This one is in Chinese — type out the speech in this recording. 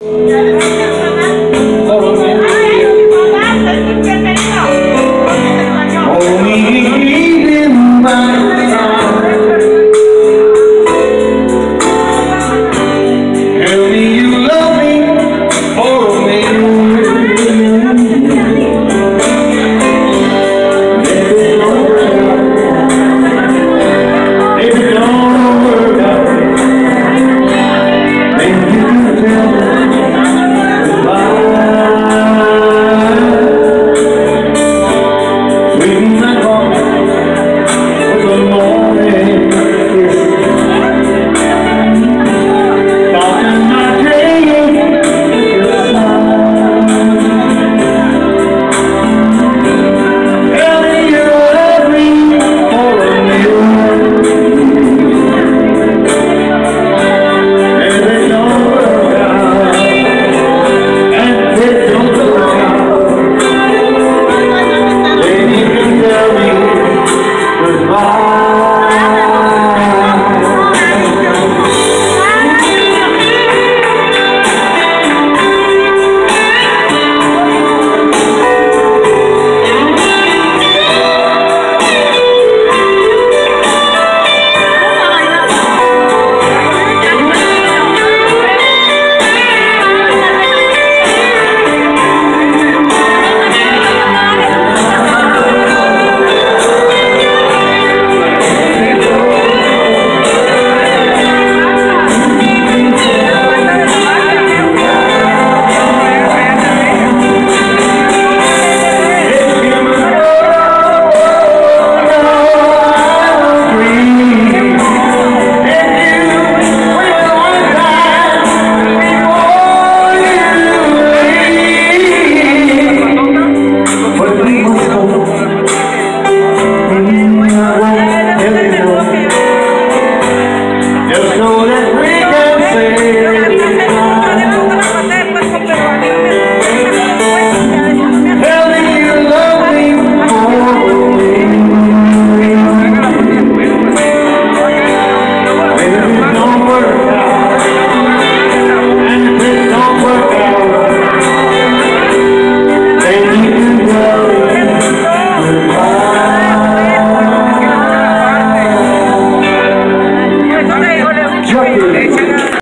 Yeah.